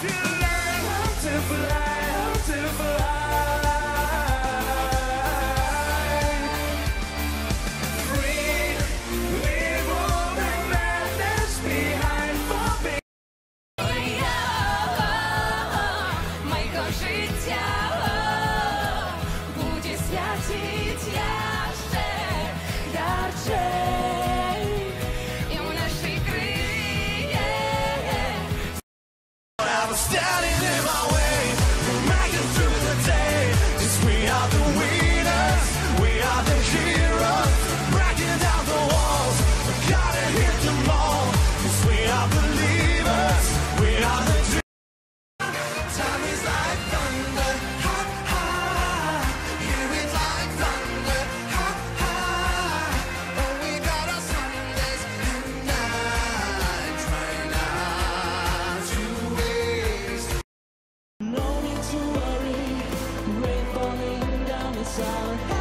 to learn how to fly. our